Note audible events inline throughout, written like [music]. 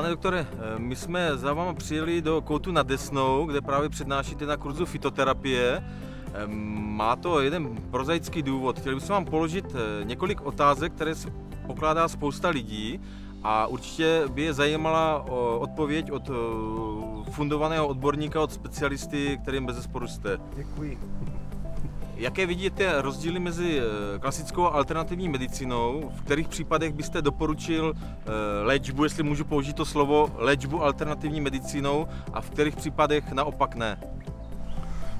Pane doktore, my jsme za váma přijeli do Koutu na Desnou, kde právě přednášíte na kurzu fitoterapie. Má to jeden prozaický důvod. Chtěl bych vám položit eh, několik otázek, které si pokládá spousta lidí a určitě by je zajímala odpověď od eh, fundovaného odborníka, od specialisty, kterým bez jste. Děkuji. Jaké vidíte rozdíly mezi eh, klasickou a alternativní medicínou? V kterých případech byste doporučil léčbu, jestli můžu použít to slovo, léčbu alternativní medicínou a v kterých případech naopak ne?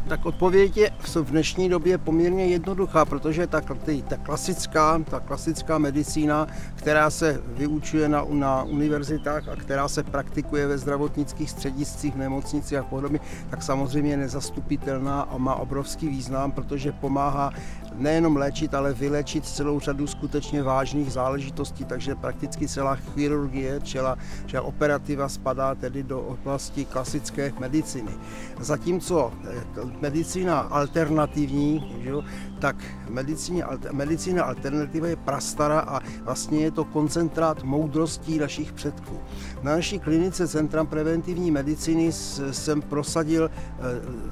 Tak odpověď je v dnešní době poměrně jednoduchá, protože ta, ta, klasická, ta klasická medicína, která se vyučuje na, na univerzitách a která se praktikuje ve zdravotnických střediscích, nemocnicích a podobně, tak samozřejmě je nezastupitelná a má obrovský význam, protože pomáhá nejenom léčit, ale vylečit celou řadu skutečně vážných záležitostí, takže prakticky celá chirurgie, celá, celá operativa spadá tedy do oblasti klasické medicíny. Zatímco eh, medicína alternativní, že, tak medicína, medicína alternativa je prastara a vlastně je to koncentrát moudrostí našich předků. Na naší klinice Centra preventivní medicíny jsem prosadil eh,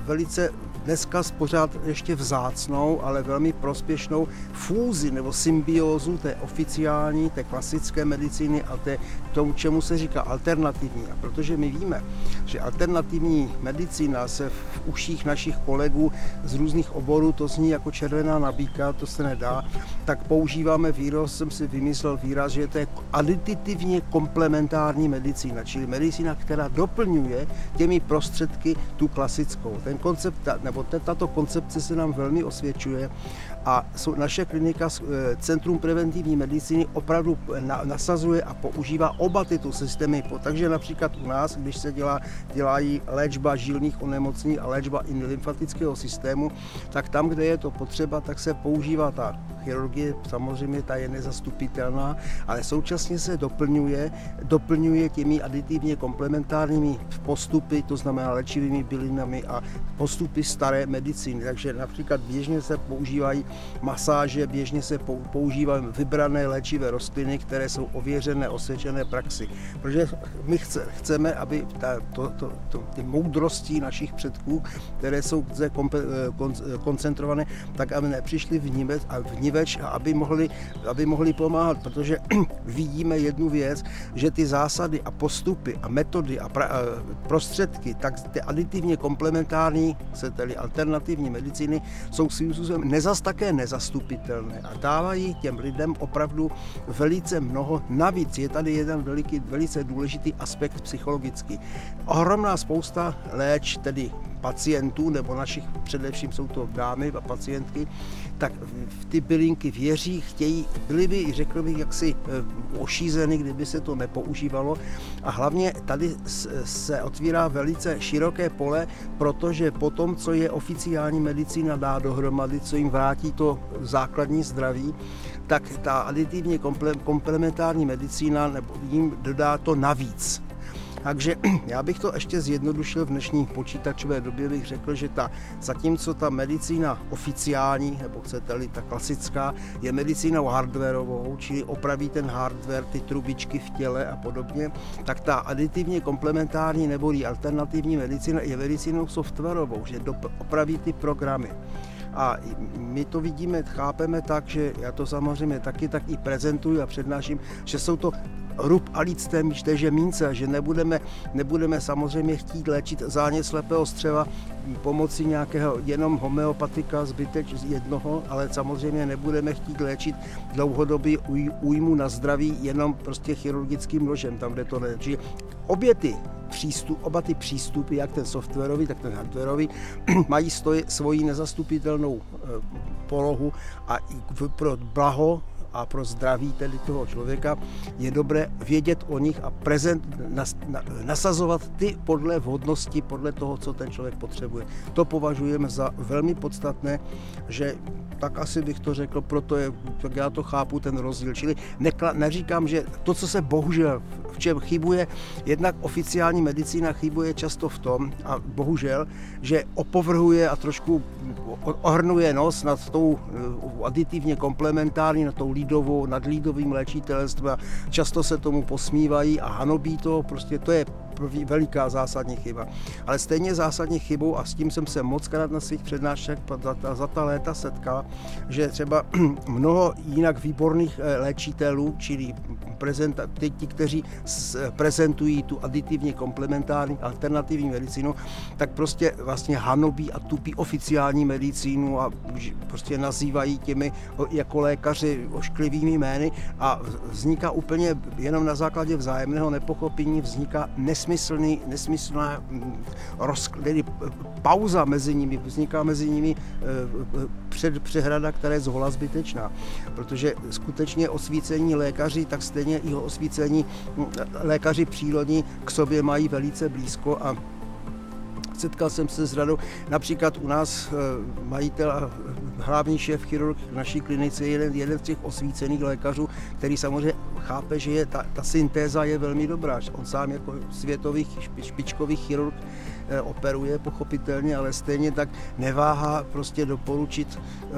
velice dneska pořád ještě vzácnou, ale velmi prospěšnou fúzi nebo symbiózu té oficiální, té klasické medicíny a té, tomu, čemu se říká alternativní. A protože my víme, že alternativní medicína se v uších našich kolegů z různých oborů, to zní jako červená nabíka, to se nedá, tak používáme výraz, jsem si vymyslel výraz, že to je aditivně komplementární medicína, čili medicína, která doplňuje těmi prostředky tu klasickou. Ten koncept, nebo tato koncepce se nám velmi osvědčuje a naše klinika eh, Centrum preventivní medicíny opravdu nasazuje a používá oba tyto systémy. Takže například u nás, když se dělá, dělají léčba žilných onemocnění a léčba i lymfatického systému, tak tam, kde je to potřeba, tak se používá ta chirurgie, samozřejmě ta je nezastupitelná, ale současně se doplňuje, doplňuje těmi aditivně komplementárními postupy, to znamená léčivými bylinami a postupy staré medicíny. Takže například běžně se používají masáže, běžně se používají vybrané léčivé rostliny, které jsou ověřené, osvědčené praxi. Protože my chce, chceme, aby ta, to, to, to, ty moudrosti našich předků, které jsou zde koncentrované, tak aby nepřišly v Niveč a, v Niveč a aby mohli, aby mohli pomáhat, protože [clears throat] vidíme jednu věc, že ty zásady a postupy a metody a, pra, a prostředky, tak ty aditivně komplementární, se tedy alternativní medicíny, jsou svým způsobem nezas také nezastupitelné a dávají těm lidem opravdu velice mnoho. Navíc je tady jeden veliký, velice důležitý aspekt psychologický. Ohromná spousta léč, tedy pacientů, nebo našich především jsou to dámy a pacientky, tak v ty bylinky věří, chtějí, byly by, řekl bych, jaksi eh, ošízeny, kdyby se to nepoužívalo. A hlavně tady se otvírá velice široké pole, protože po tom, co je oficiální medicína dá dohromady, co jim vrátí to základní zdraví, tak ta aditivně komplementární medicína jim dodá to navíc. Takže [clears throat] já bych to ještě zjednodušil v dnešní počítačové době, bych řekl, že ta, zatímco ta medicína oficiální, nebo chcete-li ta klasická, je medicínou hardwareovou, čili opraví ten hardware, ty trubičky v těle a podobně, tak ta aditivně komplementární nebo alternativní medicína je medicínou softwarovou, že opraví ty programy. A my to vidíme, chápeme tak, že já to samozřejmě taky tak i prezentuji a přednáším, že jsou to rub a lícté že mínce, že nebudeme, nebudeme samozřejmě chtít léčit zánět slepého střeva pomocí nějakého jenom homeopatika zbyteč z jednoho, ale samozřejmě nebudeme chtít léčit dlouhodobý újmu na zdraví jenom prostě chirurgickým nožem, tam, kde to léčí. Obě ty přístup, oba ty přístupy, jak ten softwarový, tak ten hardwarový, [clears throat] mají stoji, svoji nezastupitelnou eh, polohu a pro blaho a pro zdraví tedy toho člověka je dobré vědět o nich a prezent, nas, na, nasazovat ty podle vhodnosti, podle toho, co ten člověk potřebuje. To považujeme za velmi podstatné, že tak asi bych to řekl, proto je, tak já to chápu, ten rozdíl. Čili nekla, neříkám, že to, co se bohužel v čem chybuje, jednak oficiální medicína chybuje často v tom, a bohužel, že opovrhuje a trošku ohrnuje nos nad tou eh, aditivně komplementární, nad tou lidovou, nad lidovým léčitelstvím. Často se tomu posmívají a hanobí to, prostě to je veliká zásadní chyba. Ale stejně zásadní chybou, a s tím jsem se moc krát na svých přednášek za ta, za ta léta setkal, že třeba [clears throat] mnoho jinak výborných eh, léčitelů, čili prezenta, ti, kteří prezentují tu aditivně komplementární alternativní medicínu, tak prostě vlastně hanobí a tupí oficiální medicínu a prostě nazývají těmi jako lékaři ošklivými jmény a vzniká úplně jenom na základě vzájemného nepochopení, vzniká nesmyslný, nesmyslná mm, roz, pauza mezi nimi, vzniká mezi nimi eh, eh, před, přehrada, která je zhola zbytečná, protože skutečně osvícení lékaři, tak stejně i osvícení mm, lékaři přírodní k sobě mají velice blízko a setkal jsem se s radou. Například u nás eh, majitel a hlavní šéf chirurg v naší klinice je jeden, jeden z těch osvícených lékařů, který samozřejmě chápe, že je ta, ta syntéza je velmi dobrá. On sám jako světový špičkový chirurg operuje, pochopitelně, ale stejně tak neváhá prostě doporučit eh,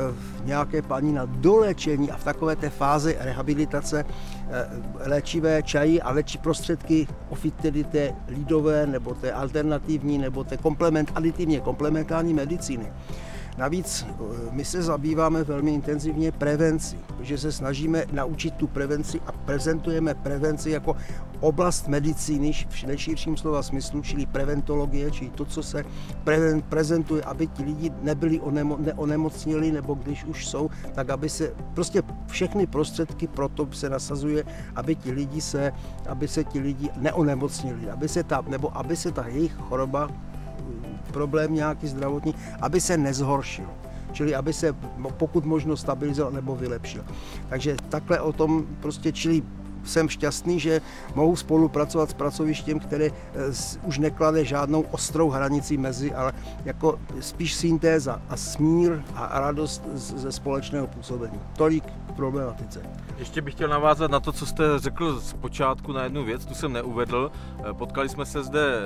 nějaké paní na dolečení a v takové té fázi rehabilitace eh, léčivé čají a léčí prostředky, tedy té lidové nebo té alternativní nebo té komplement, aditivně komplementární medicíny. Navíc eh, my se zabýváme velmi intenzivně prevenci, že se snažíme naučit tu prevenci a prezentujeme prevenci jako oblast medicíny v nejširším slova smyslu, čili preventologie, čili to, co se pre- prezentuje, aby ti lidi nebyli onemo- neonemocnili, nebo když už jsou, tak aby se prostě všechny prostředky pro to se nasazuje, aby ti lidi se, aby se ti lidi neonemocnili, aby se ta, nebo aby se ta jejich choroba problém nějaký zdravotní, aby se nezhoršil. Čili aby se pokud možno stabilizoval nebo vylepšil. Takže takhle o tom prostě, čili jsem šťastný, že mohu spolupracovat s pracovištěm, které eh, už neklade žádnou ostrou hranici mezi, ale jako spíš syntéza a smír a radost ze společného působení. Tolik k problematice. Ještě bych chtěl navázat na to, co jste řekl z počátku na jednu věc, tu jsem neuvedl. Eh, potkali jsme se zde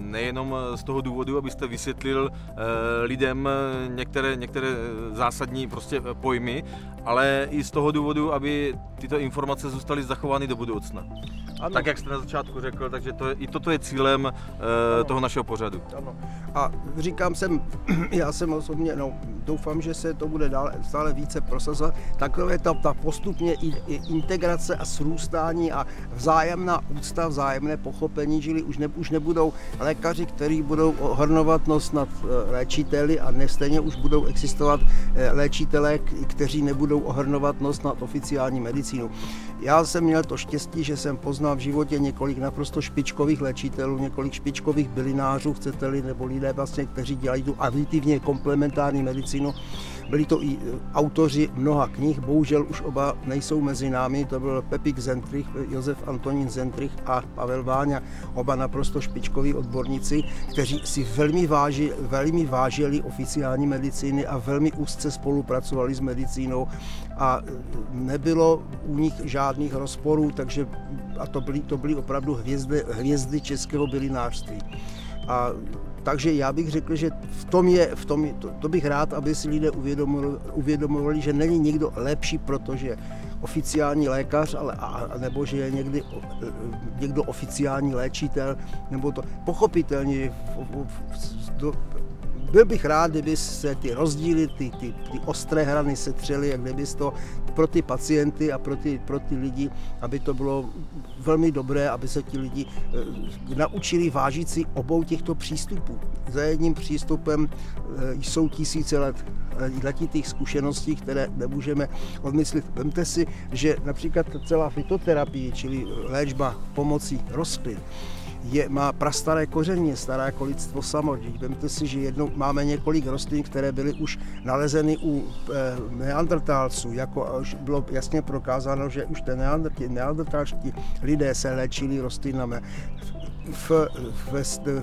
nejenom z toho důvodu, abyste vysvětlil eh, lidem některé, některé zásadní prostě pojmy, ale i z toho důvodu, aby tyto informace zůstaly zachovány do budoucna. Ano. Tak jak jste na začátku řekl, takže to je, i toto je cílem uh, toho našeho pořadu. Ano. A říkám jsem, [clears throat] já jsem osobně, no, doufám, že se to bude dále, stále více prosazovat. Takové ta, ta postupně i, i integrace a srůstání a vzájemná úcta, vzájemné pochopení, čili už, ne, už nebudou lékaři, kteří budou ohrnovat nos nad eh, léčiteli a nestejně už budou existovat eh, léčitelé, kteří nebudou ohrnovat nos nad oficiální medicínou. Já jsem měl to štěstí, že jsem poznal v životě několik naprosto špičkových léčitelů, několik špičkových bylinářů, chcete-li, nebo lidé vlastně, kteří dělají tu aditivně komplementární medicínu. Byli to i e, autoři mnoha knih, bohužel už oba nejsou mezi námi, to byl Pepik Zentrich, Josef Antonín Zentrich a Pavel Váňa, oba naprosto špičkoví odborníci, kteří si velmi, váži, velmi vážili oficiální medicíny a velmi úzce spolupracovali s medicínou a e, nebylo u nich žádných rozporů, takže a to byly, to byly opravdu hvězdy, hvězdy českého bylinářství. A takže já bych řekl, že v tom je, v tom, to, to bych rád, aby si lidé uvědomovali, uvědomovali, že není nikdo lepší, protože oficiální lékař, ale, a, nebo že je někdy někdo oficiální léčitel, nebo to pochopitelně v, v, do, byl bych rád, kdyby se ty rozdíly, ty, ty, ty ostré hrany setřely a kdyby to pro ty pacienty a pro ty, pro ty lidi, aby to bylo velmi dobré, aby se ti lidi e, naučili vážit si obou těchto přístupů. Za jedním přístupem e, jsou tisíce let eh, letitých zkušeností, které nemůžeme odmyslit. Vemte si, že například celá fitoterapie, čili léčba pomocí rostlin, je, má prastaré kořeny, staré jako lidstvo samo. Vemte si, že jednou máme několik rostlin, které byly už nalezeny u e, neandertálců, jako už bylo jasně prokázáno, že už ten neandertálští lidé se léčili rostlinami. V, v, v,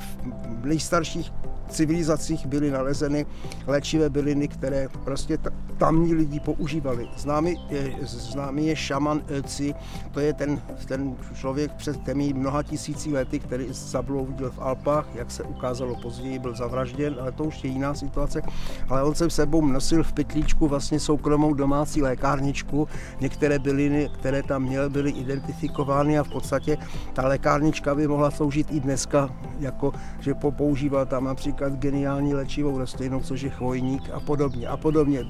v nejstarších civilizacích byly nalezeny léčivé byliny, které prostě tamní lidi používali. Známý je, známý je šaman Ötzi, to je ten, ten člověk před těmi mnoha tisíci lety, který zabloudil v Alpách, jak se ukázalo později, byl zavražděn, ale to už je jiná situace. Ale on se sebou nosil v pytlíčku vlastně soukromou domácí lékárničku. Některé byliny, které tam měl, byly identifikovány a v podstatě ta lékárnička by mohla sloužit i dneska, jako že používal tam například geniální léčivou rostlinu, což je chvojník a podobně a podobně.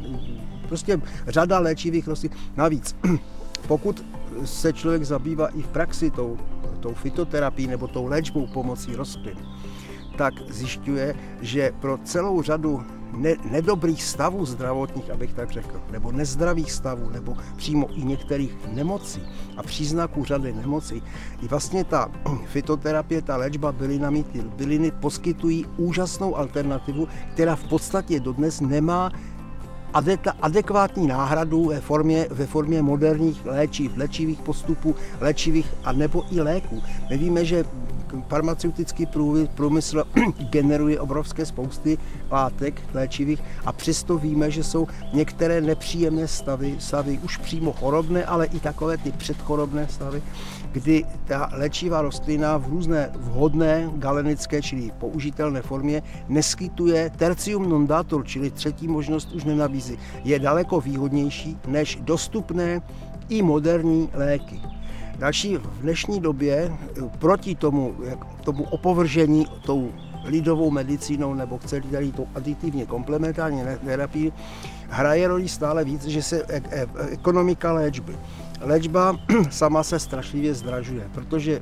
Prostě řada léčivých rostlin. Navíc, [clears throat] pokud se člověk zabývá i v praxi tou, tou fitoterapií nebo tou léčbou pomocí rostlin, tak zjišťuje, že pro celou řadu ne, nedobrých stavů zdravotních, abych tak řekl, nebo nezdravých stavů, nebo přímo i některých nemocí a příznaků řady nemocí, i vlastně ta [clears throat] fitoterapie, ta léčba bylinami, ty byliny poskytují úžasnou alternativu, která v podstatě dodnes nemá adekvátní náhradu ve formě, ve formě moderních léčiv, léčivých postupů, léčivých a nebo i léků. My víme, že farmaceutický průmysl [clears throat] generuje obrovské spousty látek léčivých a přesto víme, že jsou některé nepříjemné stavy, stavy už přímo chorobné, ale i takové ty předchorobné stavy, kdy ta léčivá rostlina v různé vhodné galenické, čili použitelné formě, neskytuje tercium non datur, čili třetí možnost už nenabízí. Je daleko výhodnější než dostupné i moderní léky. Další v dnešní době proti tomu, tomu opovržení tou lidovou medicínou nebo chceli tou aditivně komplementární terapii, hraje roli stále víc, že se e- e- ekonomika léčby. Léčba [clears throat] sama se strašlivě zdražuje, protože e,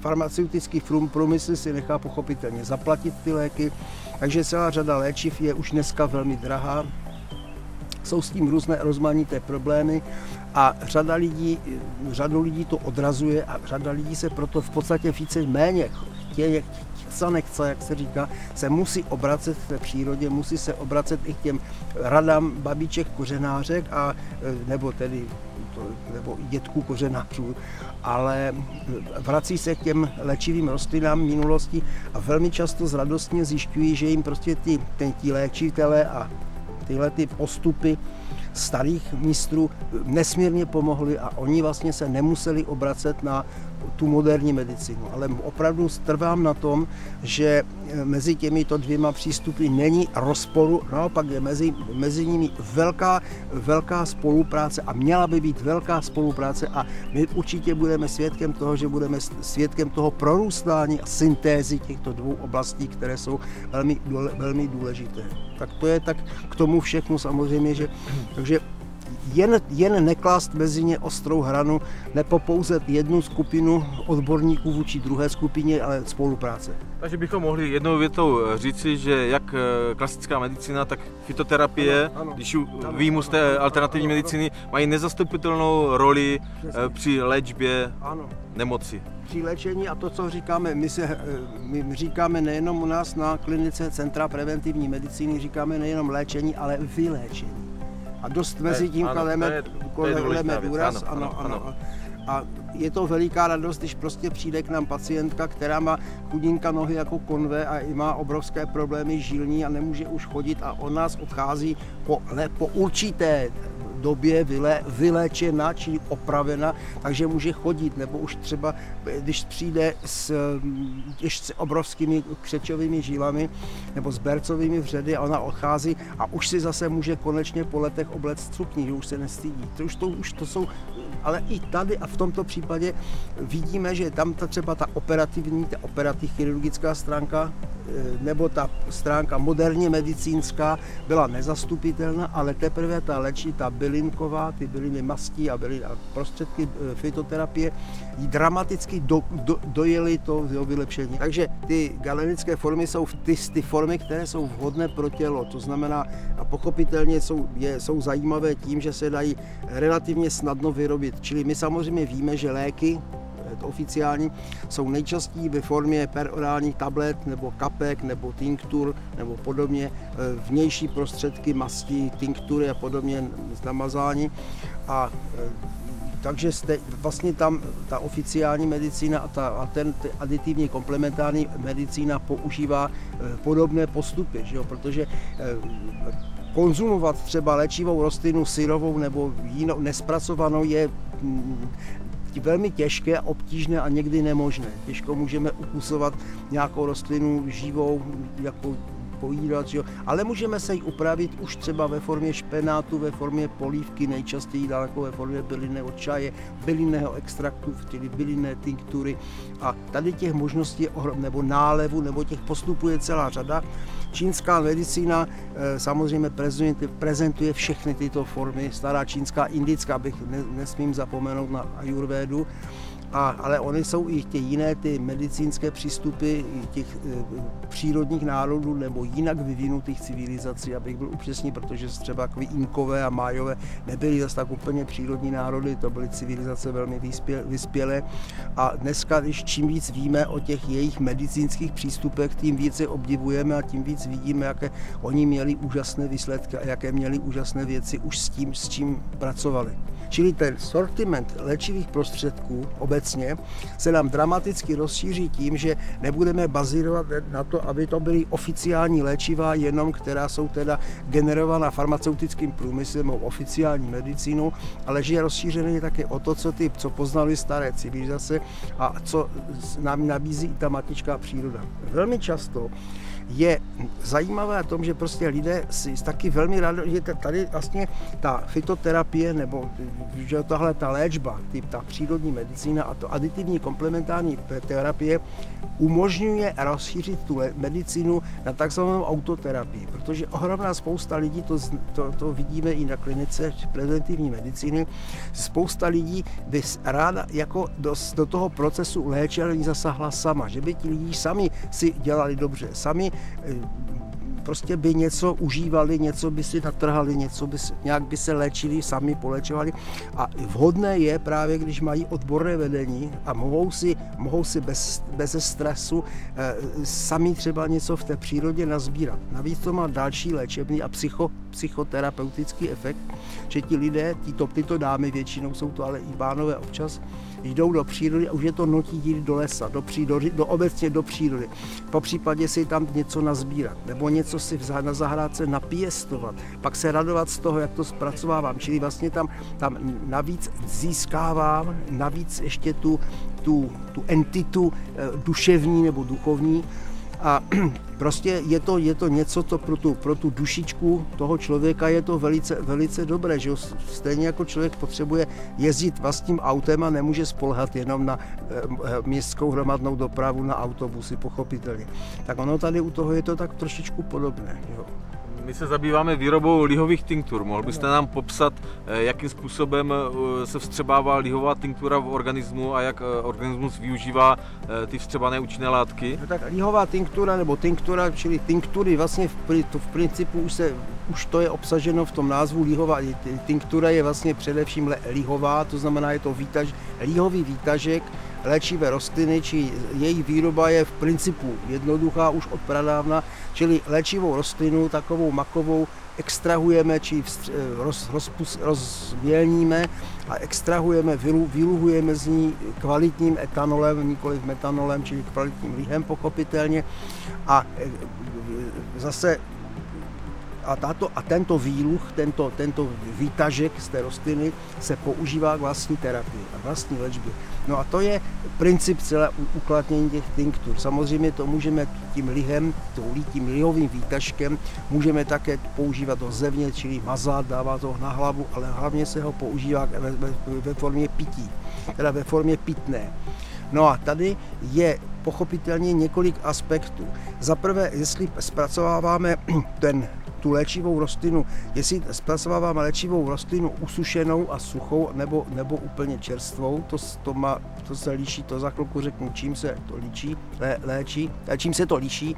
farmaceutický průmysl si nechá pochopitelně zaplatit ty léky, takže celá řada léčiv je už dneska velmi drahá, jsou s tím různé rozmanité problémy a řada lidí, řadu lidí to odrazuje a řada lidí se proto v podstatě více méně chtěje, chce nechce, jak se říká, se musí obracet v té přírodě, musí se obracet i k těm radám babiček kořenářek a nebo tedy nebo dětků kořenářů, ale vrací se k těm léčivým rostlinám minulosti a velmi často z radostně zjišťují, že jim prostě ty, ten, ti léčitelé a tyhle ty postupy starých mistrů nesmírně pomohly a oni vlastně se nemuseli obracet na tu moderní medicínu. Ale opravdu trvám na tom, že mezi těmito dvěma přístupy není rozporu, naopak je mezi, mezi nimi velká, velká spolupráce a měla by být velká spolupráce a my určitě budeme svědkem toho, že budeme svědkem toho prorůstání a syntézy těchto dvou oblastí, které jsou velmi, velmi důležité. Tak to je tak k tomu všechnu samozřejmě, že takže jen, jen neklást mezi ně ostrou hranu, nepopouzet jednu skupinu odborníků vůči druhé skupině, ale spolupráce. Takže bychom mohli jednou větou říci, že jak eh, klasická medicína, tak fitoterapie, ano, ano, když výjimu z té alternativní medicíny, mají nezastupitelnou roli Přesně. Eh, při léčbě ano. nemoci při léčení a to, co říkáme, my, se, eh, my říkáme nejenom u nás na klinice Centra preventivní medicíny, říkáme nejenom léčení, ale vyléčení. A dost mezi tím klademe, důraz. Ano, ano, ano. ano. A je to veliká radost, když prostě přijde k nám pacientka, která má chudinka nohy jako konve a i má obrovské problémy žilní a nemůže už chodit a on nás odchází po, le, po určité době vyle, vyléčena, čili opravena, takže může chodit, nebo už třeba, když přijde s těžce obrovskými křečovými žílami nebo s bercovými vředy a ona odchází a už si zase může konečně po letech oblet střupní, že už se nestydí. To už, to, už to jsou, ale i tady a v tomto případě vidíme, že tam ta třeba ta operativní, ta operativní chirurgická stránka nebo ta stránka moderně medicínská byla nezastupitelná, ale teprve ta léčí, ta bylinková, ty byliny mastí a, byliny, a prostředky eh, fitoterapie dramaticky do, do, dojeli to vylepšení. Takže ty galenické formy jsou ty, ty formy, které jsou vhodné pro tělo, to znamená a pochopitelně jsou, je, jsou zajímavé tím, že se dají relativně snadno vyrobit. Čili my samozřejmě víme, že léky oficiální, jsou nejčastěji ve formě perorálních tablet nebo kapek nebo tinktur nebo podobně e, vnější prostředky mastí, tinktury a podobně z namazání a e, takže jste, vlastně tam ta oficiální medicína a, ta, a ten aditivní komplementární medicína používá eh, podobné postupy, že jo? protože eh, konzumovat třeba léčivou rostlinu syrovou nebo jinou nespracovanou je mm, velmi těžké, obtížné a někdy nemožné. Těžko můžeme ukusovat nějakou rostlinu živou, jako pojídat, jo. ale můžeme se ji upravit už třeba ve formě špenátu, ve formě polívky, nejčastěji daleko ve formě bylinného čaje, bylinného extraktu, tedy bylinné tinktury a tady těch možností nebo nálevu, nebo těch postupů je celá řada. Čínská medicína eh, samozřejmě prezentuje, prezentuje všechny tyto formy, stará čínská, indická, bych nesmím zapomenout na ajurvédu, a, ale oni jsou i ty jiné, ty medicínské přístupy těch e, přírodních národů nebo jinak vyvinutých civilizací, abych byl upřesný, protože třeba takový Inkové a Májové nebyly zase tak úplně přírodní národy, to byly civilizace velmi vyspělé. A dneska, když čím víc víme o těch jejich medicínských přístupech, tím více obdivujeme a tím víc vidíme, jaké oni měli úžasné výsledky a jaké měli úžasné věci už s tím, s čím pracovali. Čili ten sortiment léčivých prostředků obecně se nám dramaticky rozšíří tím, že nebudeme bazírovat na to, aby to byly oficiální léčiva, jenom která jsou teda generována farmaceutickým průmyslem nebo oficiální medicínou, ale že je rozšířený také o to, co ty, co poznali staré civilizace a co nám nabízí i ta matická příroda. Velmi často je zajímavé v tom, že prostě lidé si taky velmi rádi, že tady vlastně ta fitoterapie nebo že tahle ta léčba, ty, ta přírodní medicína a to aditivní komplementární terapie umožňuje rozšířit tu medicínu na takzvanou autoterapii, protože ohromná spousta lidí, to, to, to vidíme i na klinice preventivní medicíny, spousta lidí by ráda jako do, do toho procesu léčení zasahla sama, že by ti lidi sami si dělali dobře, sami prostě by něco užívali, něco by si natrhali, něco by nějak by se léčili, sami polečovali. A vhodné je právě, když mají odborné vedení a mohou si, mohou si bez, bez stresu eh, sami třeba něco v té přírodě nazbírat. Navíc to má další léčebný a psycho, psychoterapeutický efekt, že ti lidé, tyto, tyto dámy většinou jsou to ale i bánové občas, jdou do přírody a už je to nutí jít do lesa, do, přírody, do obecně do přírody. Po případě si tam něco nazbírat, nebo něco si na zahrádce napěstovat, pak se radovat z toho, jak to zpracovávám. Čili vlastně tam, tam navíc získávám, navíc ještě tu, tu, tu entitu eh, duševní nebo duchovní, a prostě je to, je to něco, co pro tu, pro tu dušičku toho člověka je to velice, velice dobré, že stejně jako člověk potřebuje jezdit vlastním autem a nemůže spolhat jenom na e, městskou hromadnou dopravu, na autobusy, pochopitelně. Tak ono tady u toho je to tak trošičku podobné. Jo. My se zabýváme výrobou lihových tinktur. Mohl byste nám popsat, eh, jakým způsobem eh, se vstřebává lihová tinktura v organismu a jak eh, organismus využívá ty vstřebané účinné látky? No tak lihová tinktura nebo tinktura, čili tinktury vlastně v, to v principu už, se, už to je obsaženo v tom názvu lihová. Tinktura je vlastně především lihová, to znamená je to výtaž, lihový výtažek, léčivé rostliny, či její výroba je v principu jednoduchá už od pradávna, čili léčivou rostlinu, takovou makovou, extrahujeme či roz, rozpus, rozmělníme a extrahujeme, vyluhujeme z ní kvalitním etanolem, nikoli metanolem, čili kvalitním lihem pochopitelně. A e, zase a, tato, a tento výluch, tento, tento výtažek z té rostliny se používá k vlastní terapii a vlastní léčbě. No a to je princip celé ukladnění těch tinktur. Samozřejmě to můžeme tím lihem, tím lihovým výtažkem, můžeme také používat ho zevně, čili mazat, dává to na hlavu, ale hlavně se ho používá ve, ve, ve formě pití, teda ve formě pitné. No a tady je pochopitelně několik aspektů. Za prvé, jestli zpracováváme ten tu léčivou rostlinu, jestli zpracováváme léčivou rostlinu usušenou a suchou nebo, nebo úplně čerstvou, to, to, má, to se liší, to za chvilku řeknu, čím se to líčí, lé, léčí, čím se to liší.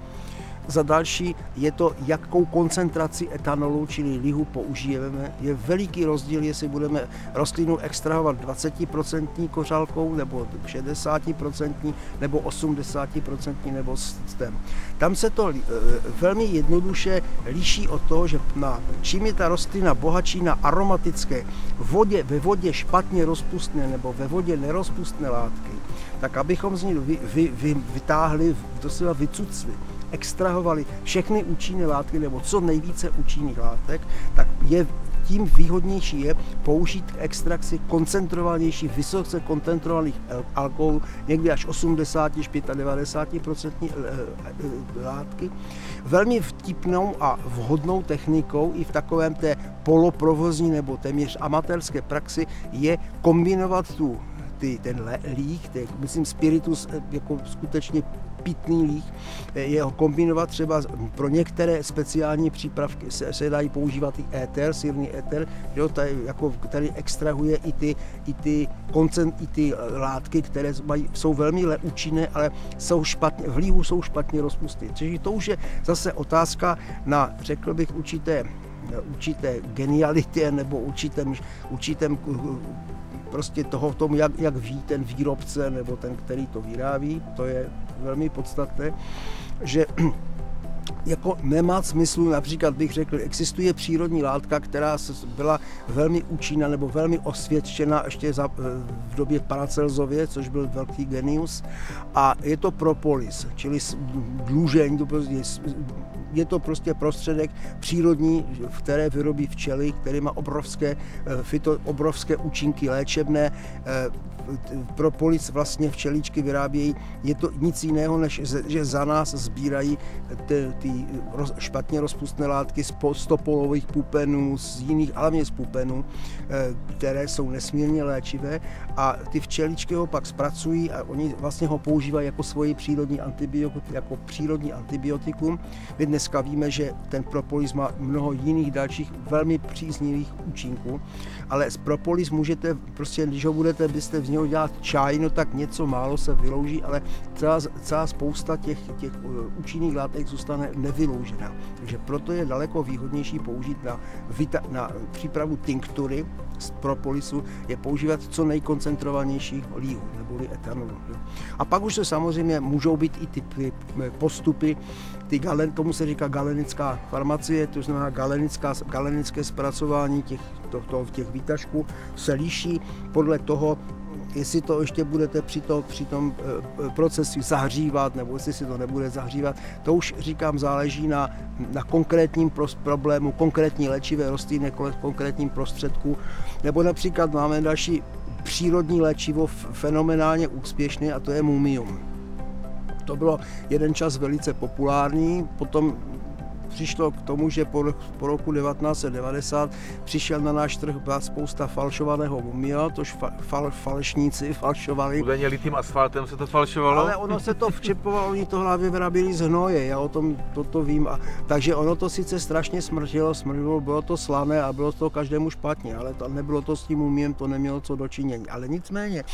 Za další je to, jakou koncentraci etanolu, čili lihu použijeme. Je veliký rozdíl, jestli budeme rostlinu extrahovat 20% kořálkou, nebo 60% nebo 80% nebo stem. Tam se to eh, velmi jednoduše liší od toho, že na, čím je ta rostlina bohatší na aromatické vodě, ve vodě špatně rozpustné nebo ve vodě nerozpustné látky, tak abychom z ní vy, vy, vy, vytáhli, doslova vycucli, extrahovali všechny účinné látky nebo co nejvíce účinných látek, tak je tím výhodnější je použít k extrakci koncentrovanější, vysoce koncentrovaných alkoholů, někdy až 80 až 95% eh, eh, látky. Velmi vtipnou a vhodnou technikou i v takovém té poloprovozní nebo téměř amatérské praxi je kombinovat tu ten líh, ten, myslím spiritus eh, jako skutečně pitný líh, eh, je ho kombinovat třeba pro některé speciální přípravky se, se dají používat i éter, sírný éter, jo, tady, jako, který extrahuje i ty, i ty, koncent, i ty látky, které mají, jsou velmi účinné, ale jsou špatně, v líhu jsou špatně rozpustné. Čili to už je zase otázka na, řekl bych, určité určité genialitě nebo určitém, určitém prostě toho v tom, jak, jak ví ten výrobce nebo ten, který to vyrábí, to je velmi podstatné, že [clears throat] jako nemá smyslu, například bych řekl, existuje přírodní látka, která byla velmi účinná nebo velmi osvědčena ještě za, v době Paracelzově, což byl velký genius, a je to propolis, čili dlužení, je to prostě prostředek přírodní, které vyrobí včely, který má obrovské, eh, fyto, obrovské účinky léčebné, eh, propolis vlastně včeličky vyrábějí, je to nic jiného, než že za nás sbírají ty, ty špatně rozpustné látky z stopolových pupenů, z jiných, hlavně z pupenů, eh, které jsou nesmírně léčivé a ty včeličky ho pak zpracují a oni vlastně ho používají jako svoji přírodní antibiotikum, jako přírodní antibiotikum. My dneska víme, že ten propolis má mnoho jiných dalších velmi příznivých účinků, ale z propolis můžete, prostě když ho budete, byste něho dělat čaj, no tak něco málo se vylouží, ale celá, celá spousta těch, těch uh, účinných látek zůstane nevyloužená. Takže proto je daleko výhodnější použít na, na přípravu tinktury z propolisu, je používat co nejkoncentrovanější líhu, neboli etanolu. A pak už se samozřejmě můžou být i ty postupy, ty galen, tomu se říká galenická farmacie, to znamená galenická, galenické zpracování těch, to, to, těch výtažků se liší podle toho, jestli to ještě budete při, to, při tom e, procesu zahřívat, nebo jestli si to nebude zahřívat, to už říkám záleží na, na konkrétním problému, konkrétní léčivé rostliny, konkrétním prostředku, nebo například máme další přírodní léčivo fenomenálně úspěšné a to je mumium. To bylo jeden čas velice populární, potom přišlo k tomu, že po, po roku 1990 přišel na náš trh spousta falšovaného mumia, tož fa, fal, falešníci [laughs] falšovali. Údajně litým asfaltem se to falšovalo? Ale ono se to včepovalo, oni to hlavně vyráběli z hnoje, já o tom toto vím. A, takže ono to sice strašně smrtilo, smrdilo, bylo to slané a bylo to každému špatně, ale to, nebylo to s tím mumiem, to nemělo co dočinění. Ale nicméně,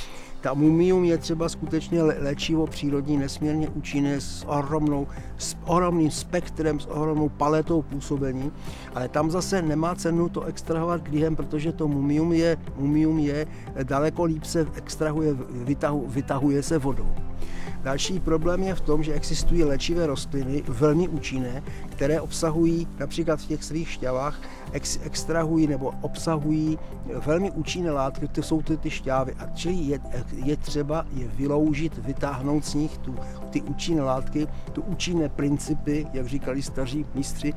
ta mumium je třeba skutečně léčivo přírodní, nesmírně účinné s, ohromnou, s ohromným spektrem, s ohromnou paletou působení, ale tam zase nemá cenu to extrahovat klíhem, protože to mumium je, mumium je daleko líp se extrahuje, vytahu, vytahuje se vodou. Další problém je v tom, že existují léčivé rostliny, velmi účinné, které obsahují například v těch svých šťavách, ex, extrahují nebo obsahují velmi účinné látky, to jsou ty, ty šťávy. A čili je, je třeba je vyloužit, vytáhnout z nich tu, ty účinné látky, tu účinné principy, jak říkali staří mistři,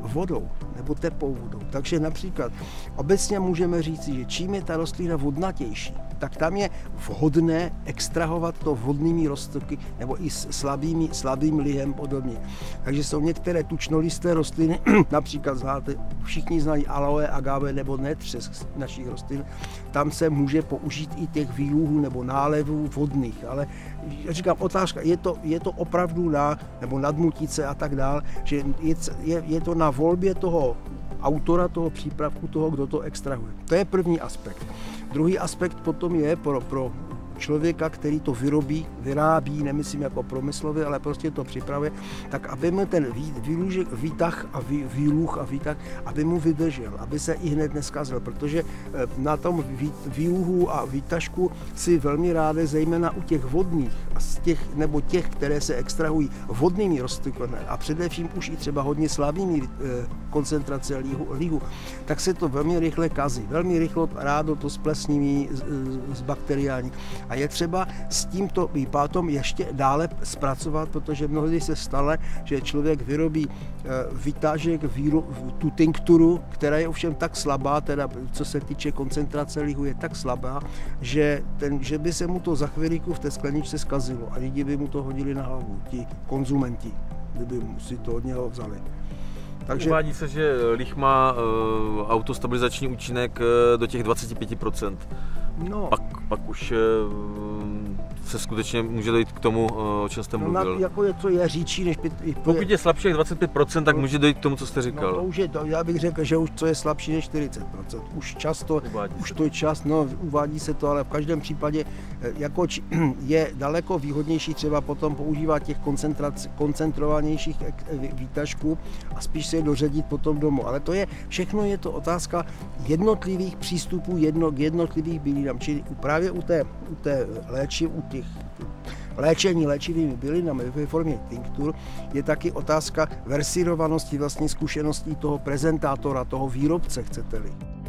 vodou nebo tepou vodou. Takže například obecně můžeme říci, že čím je ta rostlina vodnatější, tak tam je vhodné extrahovat to vodnými roztoky nebo i s slabými, slabým lihem podobně. Takže jsou některé tučnolisté rostliny, [clears throat] například znáte, všichni znají aloe, agave nebo netřes našich rostlin, tam se může použít i těch výluhů nebo nálevů vodných, ale říkám, otázka, je to, je to opravdu na, nebo nadmutice a tak dál, že je, je, je to na volbě toho autora toho přípravku, toho, kdo to extrahuje. To je první aspekt. Druhý aspekt potom je pro, pro člověka, který to vyrobí, vyrábí, nemyslím jako promyslově, ale prostě to připravuje, tak aby mu ten výlužek, výtah a vý, výluch a výtah, aby mu vydržel, aby se i hned neskazil, protože eh, na tom výluhu a výtažku si velmi ráde, zejména u těch vodních, a z těch, nebo těch, které se extrahují vodnými rostliny a především už i třeba hodně slabými eh, koncentrace lihu, lihu, tak se to velmi rychle kazí. Velmi rychle rádo to splesniví z, z bakteriální. A je třeba s tímto výpátom ještě dále zpracovat, protože mnohdy se stane, že člověk vyrobí eh, vytážek, výro, tu tinkturu, která je ovšem tak slabá, teda co se týče koncentrace lihu, je tak slabá, že, ten, že by se mu to za chvíliku v té skleničce zkazilo a lidi by mu to hodili na hlavu, ti konzumenti, kdyby si to od něho vzali. Takže... Uvádí se, že lich má uh, autostabilizační účinek uh, do těch 25%. No. Pak, pak už uh, se skutečně může dojít k tomu, o čem jste mluvil. No, na, jako je, co je říčí, než... Pět, Pokud je slabší jak 25%, tak no, může dojít k tomu, co jste říkal. No, to už je, to, já bych řekl, že už co je slabší než 40%. Už často, uvádí už to je čas, no uvádí se to, ale v každém případě jako [clears throat] je daleko výhodnější třeba potom používat těch koncentrovanějších výtažků a spíš se je doředit potom domů. Ale to je, všechno je to otázka jednotlivých přístupů jedno, k jednotlivých bylinám. Čili právě u té, u té léči, u těch léčení léčivými bylinami ve formě tinktur je taky otázka versirovanosti vlastní zkušeností toho prezentátora, toho výrobce, chcete-li.